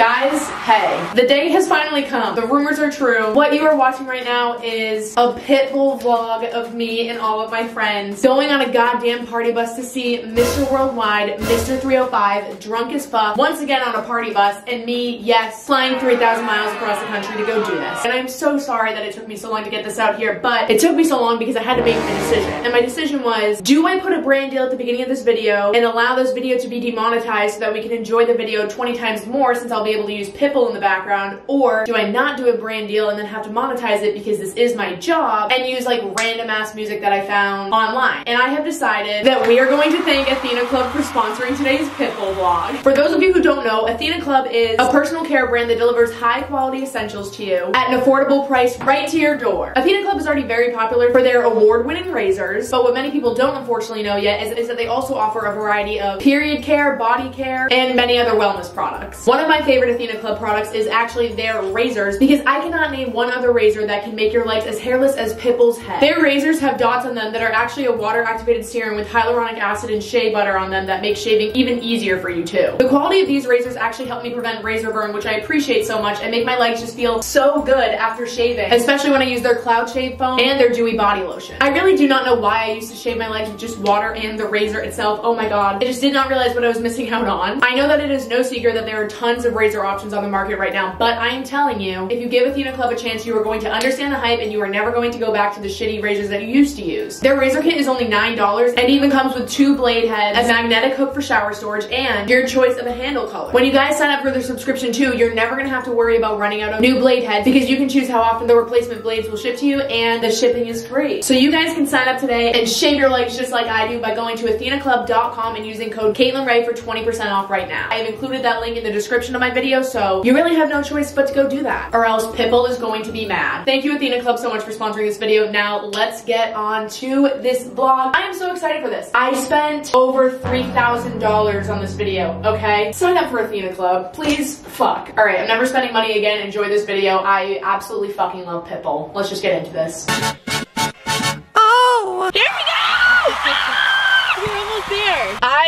Guys, hey, the day has finally come. The rumors are true. What you are watching right now is a Pitbull vlog of me and all of my friends going on a goddamn party bus to see Mr. Worldwide, Mr. 305, drunk as fuck, once again on a party bus, and me, yes, flying 3,000 miles across the country to go do this. And I'm so sorry that it took me so long to get this out here, but it took me so long because I had to make a decision. And my decision was, do I put a brand deal at the beginning of this video and allow this video to be demonetized so that we can enjoy the video 20 times more since I'll be able to use Pitbull in the background, or do I not do a brand deal and then have to monetize it because this is my job and use like random ass music that I found online? And I have decided that we are going to thank Athena Club for sponsoring today's Pitbull vlog. For those of you who don't know, Athena Club is a personal care brand that delivers high quality essentials to you at an affordable price right to your door. Athena Club is already very popular for their award-winning razors, but what many people don't unfortunately know yet is, is that they also offer a variety of period care, body care, and many other wellness products. One of my favorite Athena Club products is actually their razors because I cannot name one other razor that can make your legs as hairless as Pitbull's head. Their razors have dots on them that are actually a water activated serum with hyaluronic acid and shea butter on them that make shaving even easier for you too. The quality of these razors actually help me prevent razor burn, which I appreciate so much and make my legs just feel so good after shaving, especially when I use their cloud shave foam and their dewy body lotion. I really do not know why I used to shave my legs with just water and the razor itself. Oh my god. I just did not realize what I was missing out on. I know that it is no secret that there are tons of razor options on the market right now, but I am telling you, if you give Athena Club a chance, you are going to understand the hype and you are never going to go back to the shitty razors that you used to use. Their razor kit is only $9 and even comes with two blade heads, a magnetic hook for shower storage, and your choice of a handle color. When you guys sign up for their subscription too, you're never gonna have to worry about running out of new blade heads because you can choose how often the replacement blades will ship to you and the shipping is free. So you guys can sign up today and shave your legs just like I do by going to athenaclub.com and using code Caitlyn Rae for 20% off right now. I have included that link in the description of my video, so you really have no choice but to go do that or else Pitbull is going to be mad. Thank you Athena Club so much for sponsoring this video. Now let's get on to this vlog. I am so excited for this. I spent over $3,000 on this video, okay? Sign up for Athena Club, please fuck. All right, I'm never spending money again. Enjoy this video. I absolutely fucking love Pitbull. Let's just get into this.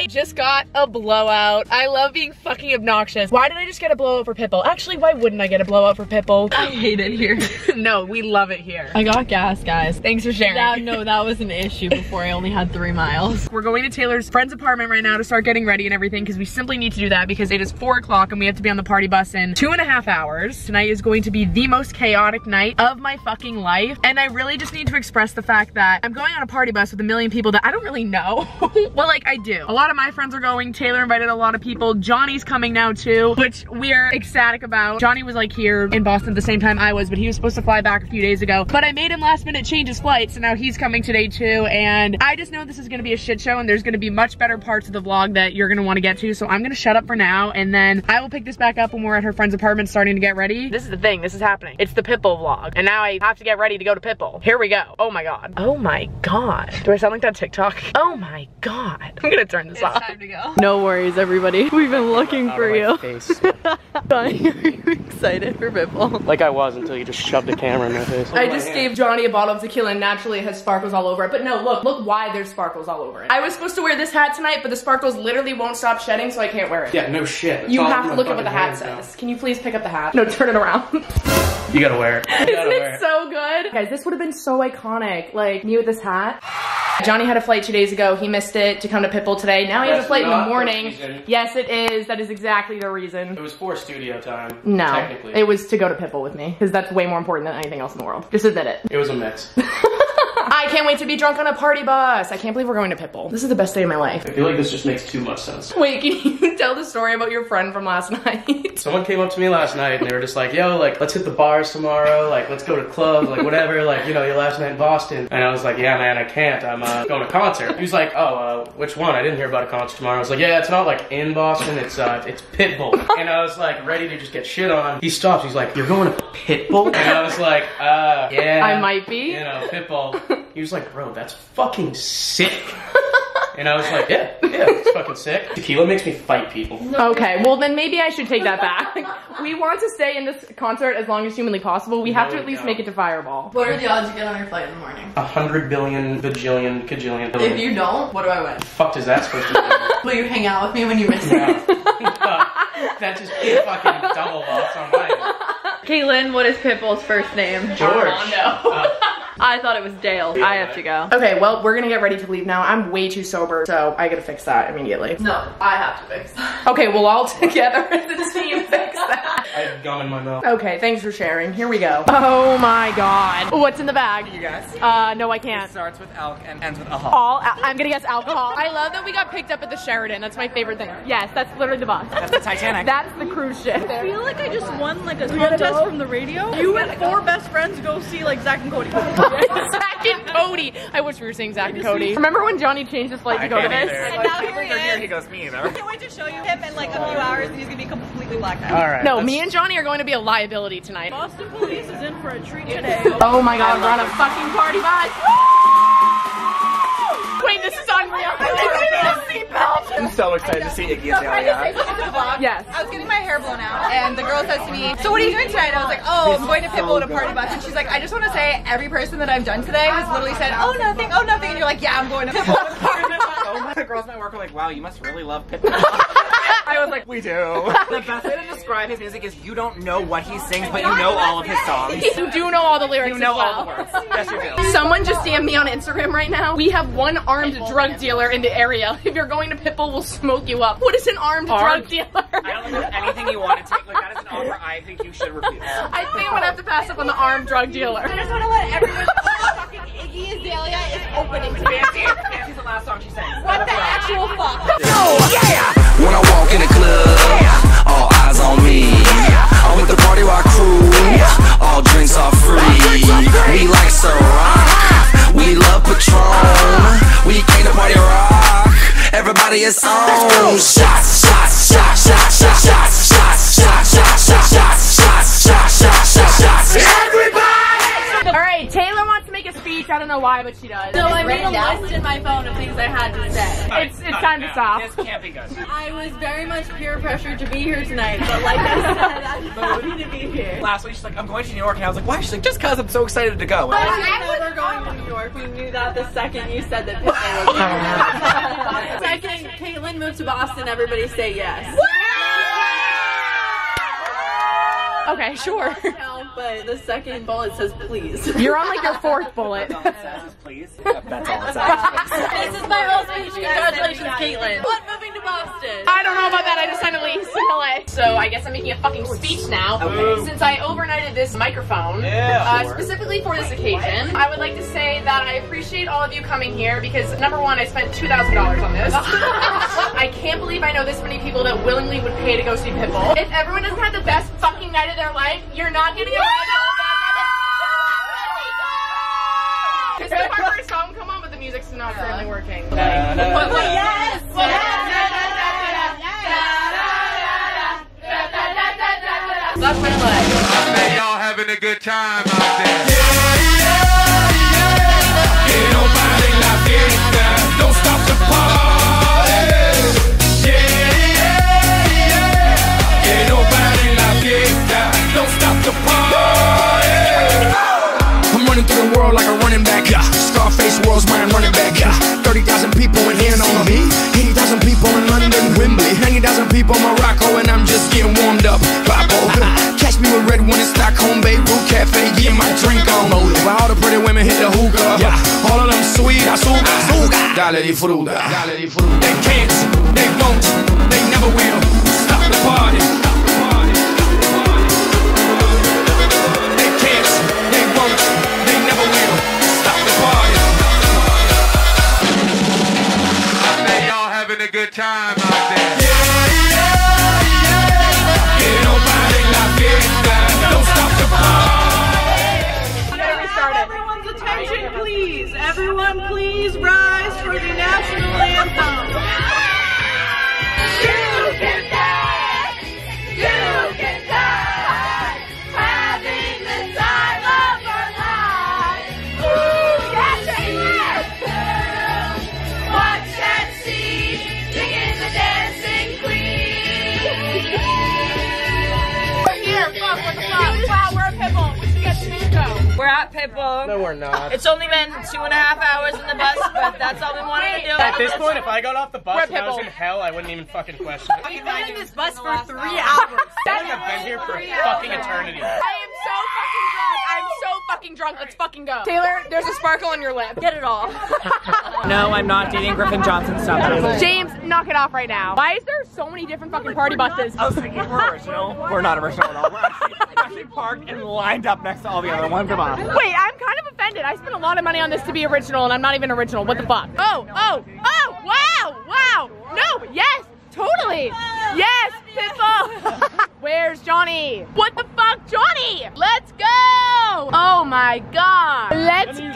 I just got a blowout. I love being fucking obnoxious. Why did I just get a blowout for Pitbull? Actually, why wouldn't I get a blowout for Pitbull? I hate it here. no, we love it here. I got gas, guys. Thanks for sharing. That, no, that was an issue before I only had three miles. We're going to Taylor's friend's apartment right now to start getting ready and everything because we simply need to do that because it is four o'clock and we have to be on the party bus in two and a half hours. Tonight is going to be the most chaotic night of my fucking life. And I really just need to express the fact that I'm going on a party bus with a million people that I don't really know. well, like I do. A lot of my friends are going. Taylor invited a lot of people. Johnny's coming now too, which we're ecstatic about. Johnny was like here in Boston at the same time I was, but he was supposed to fly back a few days ago. But I made him last minute change his flight, so now he's coming today too. And I just know this is gonna be a shit show and there's gonna be much better parts of the vlog that you're gonna wanna get to. So I'm gonna shut up for now and then I will pick this back up when we're at her friend's apartment starting to get ready. This is the thing, this is happening. It's the Pitbull vlog. And now I have to get ready to go to Pitbull. Here we go. Oh my God. Oh my God. Do I sound like that TikTok? Oh my God. I'm gonna turn this It's time to go. No worries, everybody. We've been looking for you. face. Donnie, are you excited for Pitbull? like I was until you just shoved a camera in my face. I just gave Johnny a bottle of tequila and naturally it has sparkles all over it. But no, look, look why there's sparkles all over it. I was supposed to wear this hat tonight, but the sparkles literally won't stop shedding, so I can't wear it. Yeah, no shit. It's You have to look at what the hat hands now. says. Can you please pick up the hat? No, turn it around. You gotta wear it. You gotta Isn't wear it so good? Guys, this would have been so iconic. Like, me with this hat. Johnny had a flight two days ago. He missed it to come to Pitbull today. Now he has a That's flight in the not the morning. reason. Yes, it is. That is exactly the reason. It was for studio time. No, Technically. it was to go to Pitbull with me because that's way more important than anything else in the world. Just admit it. It was a mix. I can't wait to be drunk on a party bus. I can't believe we're going to Pitbull. This is the best day of my life. I feel like this just makes too much sense. Wait, can you tell the story about your friend from last night? Someone came up to me last night and they were just like, yo, like, let's hit the bars tomorrow, like, let's go to clubs, like, whatever, like, you know, your last night in Boston. And I was like, yeah, man, I can't. I'm uh, going to a concert. He was like, oh, uh, which one? I didn't hear about a concert tomorrow. I was like, yeah, it's not like in Boston, it's, uh, it's Pitbull. And I was like, ready to just get shit on. He stops, he's like, you're going to Pitbull? And I was like, uh, yeah. I might be. You know, Pitbull. He was like, bro, that's fucking sick. And I was like, yeah, yeah, it's fucking sick. Tequila makes me fight people. Okay, well then maybe I should take that back. we want to stay in this concert as long as humanly possible. We have to at least no. make it to Fireball. What are the odds you get on your flight in the morning? A hundred billion, bajillion, cajillion. If you don't, what do I win? fuck is that supposed to Will you hang out with me when you miss be? it? No. that just be fucking double loss on mine. Caitlyn, what is Pitbull's first name? George. Armando. Uh, I thought it was Dale. I have to go. Okay, well, we're gonna get ready to leave now. I'm way too sober, so I gotta fix that immediately. No, I have to fix that. Okay, we'll all together as a team fix that. I have gum in my mouth. Okay, thanks for sharing. Here we go. Oh my god. What's in the bag? You guys. Uh, no, I can't. It starts with elk and ends with a hawk. All, I'm gonna guess alcohol. I love that we got picked up at the Sheraton. That's my favorite thing. Yes, that's literally the bus. That's the Titanic. That's the cruise ship. I feel like I just won like a contest from the radio. You and four best friends go see like Zach and Cody. Zach and Cody. I wish we were saying Zach and Cody. Remember when Johnny changed his flight to I go to this? either. And Like, now here he third is. he goes, me either. I can't wait to show you him in like a few hours and he's gonna be completely blacked out. All right. No, let's- me and Johnny are going to be a liability tonight. Boston police is in for a treat today. Oh my god, we're on a fucking party bus. Wait, this is unreal. I'm so excited to see Iggy Azalea. Yes. I was getting my hair blown out, and the girl says to me, "So what are you doing tonight?" I was like, "Oh, I'm going to Pitbull to a party bus." And she's like, "I just want to say, every person that I've done today has literally said, "Oh, nothing, oh, nothing," and you're like, "Yeah, I'm going to Pitbull to a party bus." Oh the girls at my work are like, wow, you must really love Pitbull. I was like, we do. The best way to describe his music is you don't know what he sings, but you know all of his songs. You do know all the lyrics You know as well. all the words. Yes, you do. Someone just DM me on Instagram right now. We have one armed drug dealer in the area. If you're going to Pitbull, we'll smoke you up. What is an armed, Armed? drug dealer? I don't think there's anything you want to take. Like, that is an offer I think you should refuse. I think I'm gonna have to pass up on the armed drug dealer. I just want to let everyone know fucking Iggy Azalea is opening tonight. Fancy, Fancy's the last song she sings. What the actual fuck? Everybody is on. Shots, shots, shots, shots, shots, shots, shots, shots, shots, shots, shots, shots, shots, shots, shots, shots. Everybody! All right, Taylor wants to make a speech. I don't know why, but she does. So I made a list in my phone of things I had to say. It's it's time to stop. This can't be good. I was very much peer pressured to be here tonight, but like I said, I'm happy to be here. Last week she's like, I'm going to New York, and I was like, why? She's like, just cause I'm so excited to go. I was never going to New York. We knew that the second you said that Pitbull was Second, Caitlyn moved to Boston. Everybody say yes. Okay, sure. No, but the second bullet says please. You're on like your fourth bullet. That's all it says, please. That's all it says. this is my whole speech. Congratulations, Caitlyn. What moving to Boston? I don't know about that. I just signed a lease in LA. So I guess I'm making a fucking speech now. Okay. Since I overnighted this microphone, Yeah, uh, sure. specifically for this occasion, I would like to say that I appreciate all of you coming here because number one, I spent two thousand dollars on this. I can't believe I know this many people that willingly would pay to go see Pitbull. If everyone doesn't have the best fucking night of their life, you're not getting a Is the Harper song come on, but the music's not currently working. Yes! That's my leg. Hey, y'all having a good time out there. Que no paren la fiesta, don't stop the party. Yeah, yeah, yeah. Que no paren la fiesta, don't stop the party. I'm running through the world like a running back. Yeah. Scarface world's my running back. Yeah. 30,000 people in here on me. Dale disfruta. Dale disfruta. They can't, they won't, they never will. Stop the party. They can't, they won't, they never will. Stop the party. Hey, y'all having a good time please. Everyone, please rise for the national anthem. Pitbull. No, we're not. It's only been two and a half hours in the bus, but that's all we wanted to do. At this point, if I got off the bus and I was in hell, I wouldn't even fucking question it. We've been in this bus for three hours. I've been here for fucking eternity. I am so fucking drunk. I'm so fucking drunk. Let's fucking go. Taylor, there's a sparkle on your lip. Get it all. No, I'm not dating Griffin Johnson. Stop James, knock it off right now. Why is there so many different fucking party buses? I was thinking we're original. We're not original at all. We're actually, actually parked and lined up next to all the other ones. Come on. Wait, I'm kind of offended. I spent a lot of money on this to be original, and I'm not even original. What the fuck? Oh, oh, oh, wow, wow. No, yes, totally. Yes, Pitbull. Where's Johnny? What the fuck, Johnny? Let's go. Oh my god. Let's go.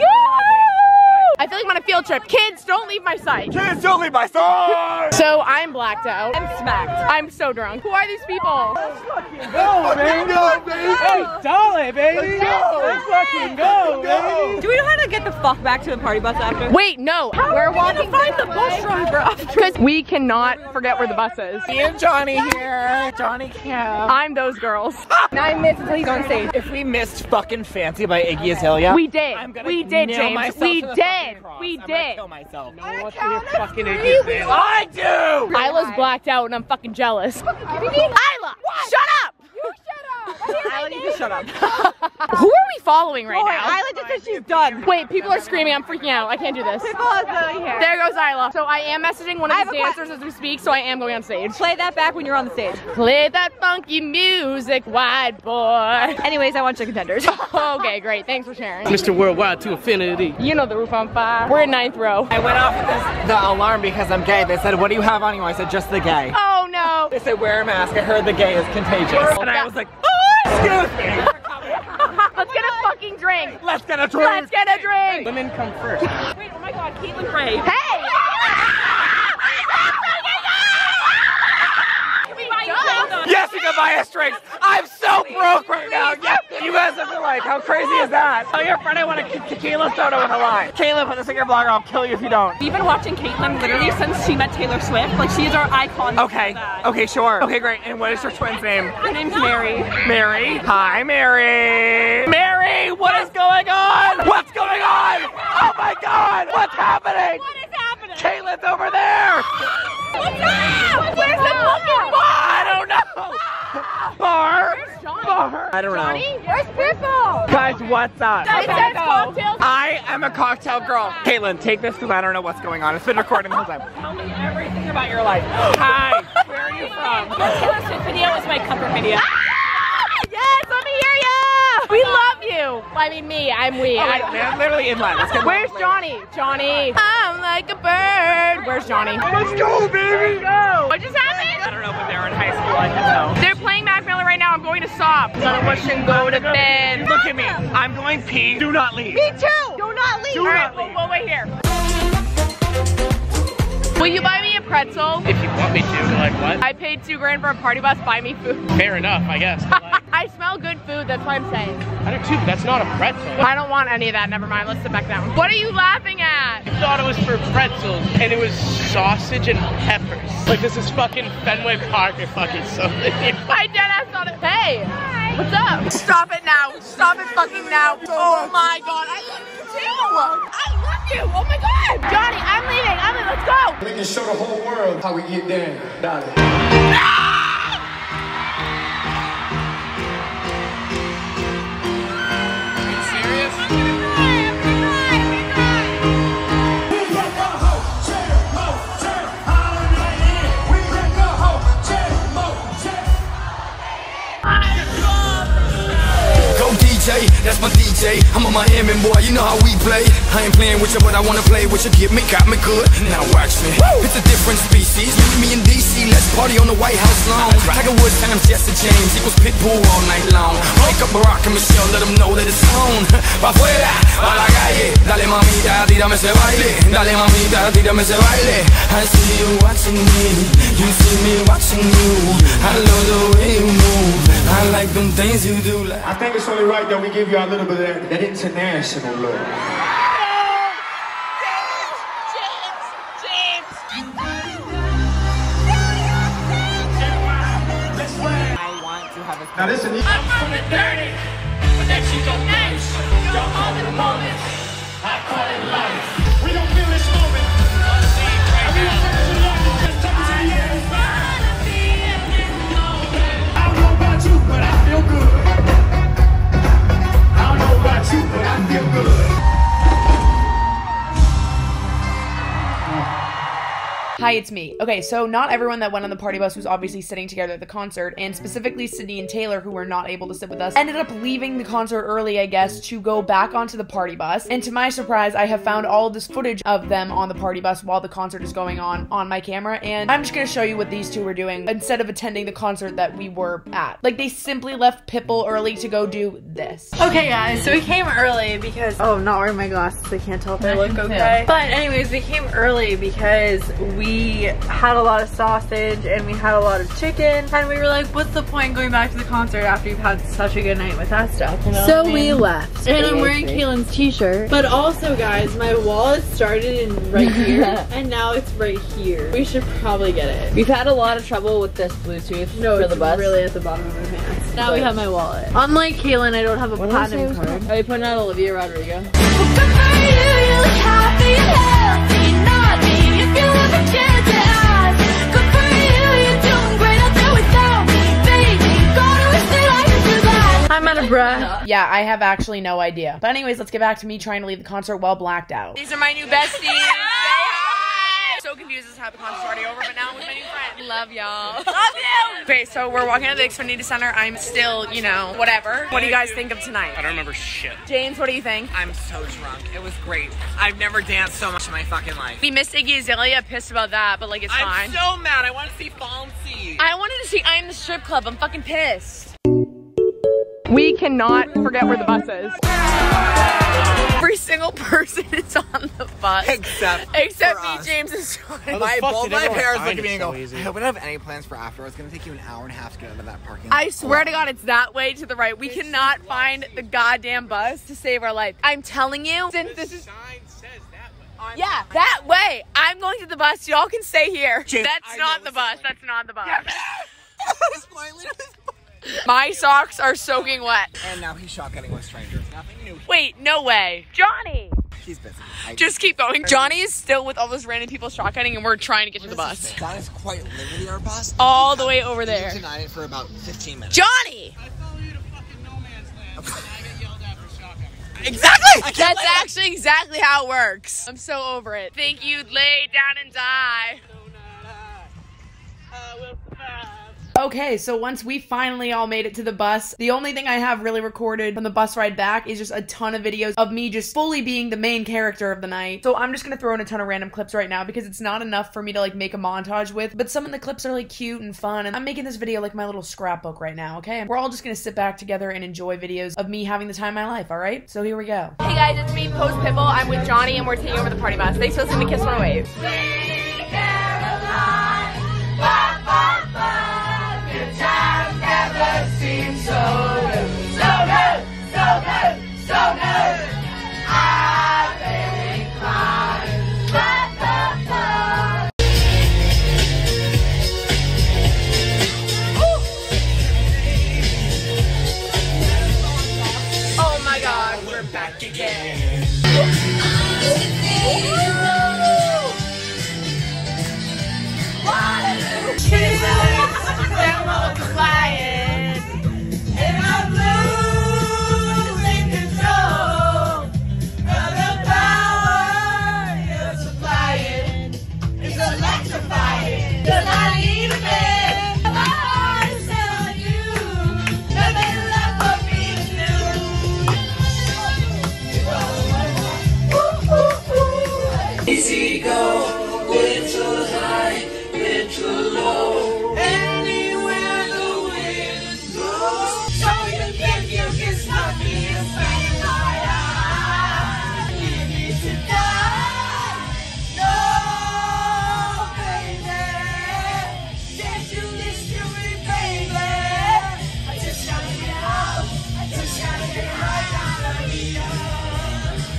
I feel like I'm on a field trip. Kids, don't leave my sight. Kids, don't leave my side! So I'm blacked out. I'm smacked. I'm so drunk. Who are these people? Go, baby! Go, baby! Hey, Dolly, baby! Let's fucking go, baby! Do we know how to get the fuck back to the party bus after? Wait, no. We're walking find the bus driver because we cannot forget where the bus is. Me and Johnny here. Johnny Cam. I'm those girls. Nine minutes until he's on stage. If we missed fucking Fancy by Iggy Azalea, We did. I'm gonna We did, nail James. myself We to the did. fucking cross. We I'm gonna kill myself. fucking Iggy Azalea. I do! Isla's blacked out and I'm fucking jealous. Isla, shut shut up! Isla, you can shut up. Who are we following right now? Isla just said she's done. Wait, people are screaming. I'm freaking out. I can't do this. People is literally here. There goes Isla. So I am messaging one of the have a que- dancers as we speak, so I am going on stage. Play that back when you're on the stage. Play that funky music, white boy. Anyways, I want your contenders. okay, great. Thanks for sharing. Mr. Worldwide to Infinity. You know the roof on fire. We're in ninth row. I went off this, the alarm because I'm gay. They said, what do you have on you? I said, just the gay. Oh no. They said, wear a mask. I heard the gay is contagious. And I was like, oh, excuse me. Let's get a fucking drink. Let's get a drink. Let's get a drink. Women come first. Wait, oh my god, Caitlyn Gray. Hey! Yes, you can buy us drinks. I'm so broke right now. Yes. You guys have been like, how crazy is that? Tell your friend I want a te- tequila soda with a lime. Caleb, put this in your blog or I'll kill you if you don't. We've been watching Caitlyn literally since she met Taylor Swift. Like, she is our icon. Okay. Okay, sure. Okay, great. And what is your twin's name? Her name's Mary. Mary. Hi, Mary. Mary, what is going on? What's going on? Oh my God! What's happening? What is happening? Caitlyn's over there. What's up? Where's the fucking bar? I don't know. Bar. Bar. I don't know. Where's Pitbull? Guys, what's up? It says cocktails. I am a cocktail girl. Caitlyn, take this because I don't know what's going on. It's been recording the whole time. Tell me everything about your life. Hi. Where are you from? The Taylor Swift video was my cover video. Ah! Yes, let me hear ya. We love you. I mean, me. I'm we. Oh, wait, I- they're literally in line. Let's get Where's Johnny? Johnny. I'm like a bird. Where's Johnny? Let's go, baby. Go. What just happened? I don't know, but they're in high school. I can tell. They're playing Mac Miller right now. I'm going to stop. Gonna wash and go to bed. Look at me. I'm going pee. Do not leave. Me too. Do not leave. Do All right, not we'll, leave. we'll wait here. Will you buy me a pretzel? If you want me to, like what? I paid two grand for a party bus. Buy me food. Fair enough, I guess. Like, I smell good food. That's what I'm saying. I do too, that's not a pretzel. I don't want any of that. Never mind. Let's sit back down. What are you laughing at? I thought it was for pretzels, and it was sausage and peppers. Like this is fucking Fenway Park or fucking something. I dead it. Hey, what's up? Stop it now. Stop it fucking now. Oh my god, I love you too. I love you. Oh my god. Johnny, I'm leaving. I'm leaving. Let's go. We can show the whole world how we get down. Got it. Go DJ. I'm a Miami boy, you know how we play. I ain't playing with you, but I wanna play with you. Get me, got me good. Now watch me. It's a different species. You and me in DC, let's party on the White House lawn. Tiger Woods times Jesse James equals Pitbull all night long. Wake up Barack and Michelle, let them know that it's on. Pa' afuera, pa' la calle. Dale mamita, tírame ese baile. Dale mamita, tírame ese baile. I see you watching me, you see me watching you. I love the way you move. I like them things you do. Like I think it's only right that we give you a little bit of that, that international look. I want to have a Now listen, I'm from the dirty, but that don't nice. feel good. Hi, it's me. Okay, so not everyone that went on the party bus was obviously sitting together at the concert, and specifically Sydney and Taylor, who were not able to sit with us, ended up leaving the concert early, I guess, to go back onto the party bus. And to my surprise, I have found all of this footage of them on the party bus while the concert is going on on my camera, and I'm just gonna show you what these two were doing instead of attending the concert that we were at. Like, they simply left Pitbull early to go do this. Okay, guys, so we came early because oh, I'm not wearing my glasses. I can't tell if I look okay. But anyways, we came early because we had a lot of sausage and we had a lot of chicken, and we were like, "What's the point going back to the concert after you've had such a good night with that stuff?" You know So what I we left. And I'm wearing Kaylin's t-shirt. But also, guys, my wallet started in right here, and now it's right here. We should probably get it. We've had a lot of trouble with this Bluetooth No, for it's the bus. really at the bottom of my pants. Now we have my wallet. Unlike Kaylin, I don't have a platinum card. Are you putting out Olivia Rodrigo? I'm out of breath. Yeah, I have actually no idea. But anyways, let's get back to me trying to leave the concert well blacked out. These are my new besties. Say hi. So confused as to how the concert's already over, but now I'm with my new friend. Love y'all. Love you. Okay, so we're walking to the Xfinity Center. I'm still, you know, whatever. What do you guys think of tonight? I don't remember shit. James, what do you think? I'm so drunk. It was great. I've never danced so much in my fucking life. We missed Iggy Azalea, pissed about that, but like it's fine. I'm so mad. I want to see Fancy. I wanted to see I Am the Strip Club. I'm fucking pissed. We cannot forget where the bus is. Every single person is on the bus. Except Except for me, us. James, and Jordan. my, fuck both my everyone parents look at me and go, easy? I hope we don't have any plans for after. It's going to take you an hour and a half to get out of that parking lot. I swear to God, it's that way to the right. We cannot find the goddamn bus to save our life. I'm telling you, since this is. Yeah, that way. I'm going to the bus. Y'all can stay here. James, That's I not the bus. is- That's not the bus. Smiling. My socks are soaking oh wet. and now he's shotgunning with strangers. Nothing new. Wait, no way. Johnny! He's busy. I Just keep going. Johnny is still with all those random people shotgunning, and we're trying to get to the bus. That is quite literally our bus. All the way over You there. denied it for about 15 minutes. Johnny! Exactly! I can't That's believe it. actually exactly how it works. I'm so over it. Think you'd lay down and die. Okay, so once we finally all made it to the bus, the only thing I have really recorded from the bus ride back is just a ton of videos of me just fully being the main character of the night. So I'm just gonna throw in a ton of random clips right now because it's not enough for me to like make a montage with, but some of the clips are like cute and fun, and I'm making this video like my little scrapbook right now, okay? We're all just gonna sit back together and enjoy videos of me having the time of my life, alright? So here we go. Hey guys, it's me, Post Pibble. I'm with Johnny and we're taking over the party bus. Thanks for listening to Kiss One oh Eight. Oh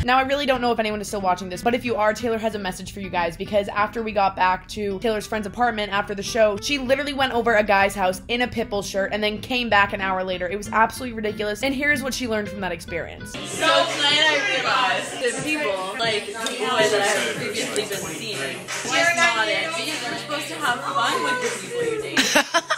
Now, I really don't know if anyone is still watching this, but if you are, Taylor has a message for you guys because after we got back to Taylor's friend's apartment after the show, she literally went over a guy's house in a Pitbull shirt and then came back an hour later. It was absolutely ridiculous. And here's what she learned from that experience. So glad I realized that people, like the boy that I have previously been seeing, was not it because you're supposed to have fun with the people you're dating.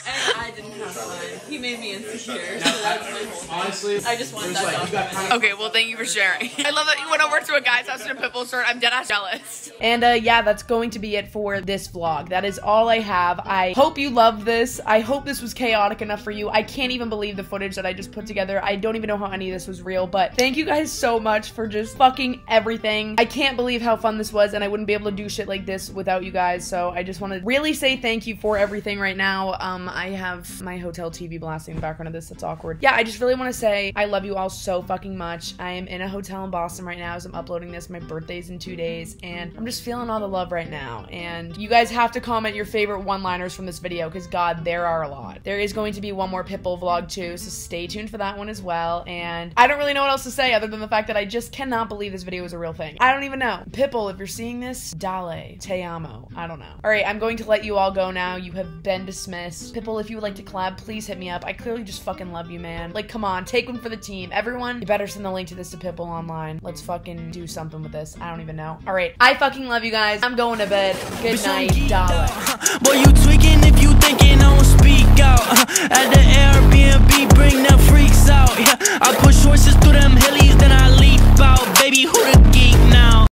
and I didn't have fun. He made me insecure, so that's my whole thing. Honestly, I just want it that like, off you got my kind of Okay, well, thank you for sharing. I love that you went over to a guy's house in a Pitbull shirt. I'm dead ass jealous. And uh, yeah, that's going to be it for this vlog. That is all I have. I hope you loved this. I hope this was chaotic enough for you. I can't even believe the footage that I just put together. I don't even know how any of this was real, but thank you guys so much for just fucking everything. I can't believe how fun this was, and I wouldn't be able to do shit like this without you guys. So I just want to really say thank you for everything right now. Um, I have my hotel TV blasting in the background of this. That's awkward. Yeah, I just really want to say I love you all so fucking much. I am in a hotel in Boston right now as I'm uploading this. My birthday's in two days, and I'm just feeling all the love right now. And you guys have to comment your favorite one-liners from this video, because God, there are a lot. There is going to be one more Pitbull vlog too, so stay tuned for that one as well. And I don't really know what else to say other than the fact that I just cannot believe this video is a real thing. I don't even know. Pitbull, if you're seeing this, Dale, Te amo. I don't know. All right, I'm going to let you all go now. You have been dismissed. Pitbull, if you would like like to collab, please hit me up. I clearly just fucking love you, man. Like, come on, take one for the team. Everyone, you better send the link to this to Pitbull online. Let's fucking do something with this. I don't even know. All right, I fucking love you guys. I'm going to bed. Good night, dollar. Boy, you tweaking if you thinking I don't speak out. At the Airbnb, bring freaks out. Yeah, I push horses through them hillies, then I leap out. Baby, who the